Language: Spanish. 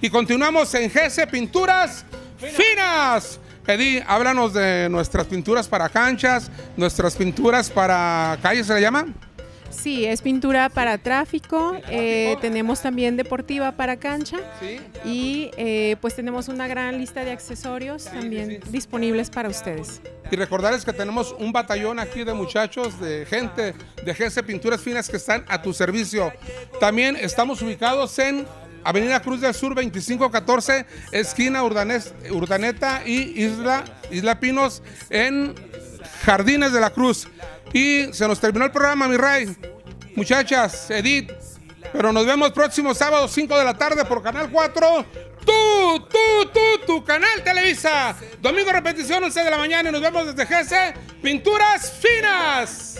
Y continuamos en GS Pinturas Finas. Edith, háblanos de nuestras pinturas para canchas, nuestras pinturas para calles, ¿se le llama? Sí, es pintura para tráfico, eh, tenemos también deportiva para cancha Sí. y eh, pues tenemos una gran lista de accesorios también disponibles para ustedes. Y recordarles que tenemos un batallón aquí de muchachos, de gente de GS Pinturas Finas que están a tu servicio. También estamos ubicados en Avenida Cruz del Sur 2514, esquina Urdaneta y Isla, Isla Pinos en Jardines de la Cruz. Y se nos terminó el programa, mi rey. Muchachas, Edith. Pero nos vemos próximo sábado 5 de la tarde por Canal 4. Tú, tú, tú, tu canal Televisa. Domingo repetición 11 de la mañana y nos vemos desde GS Pinturas Finas.